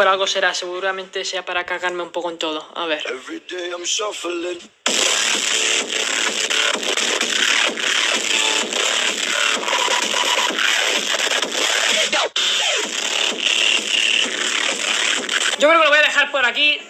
por algo será, seguramente sea para cagarme un poco en todo. A ver. Yo creo que lo voy a dejar por aquí.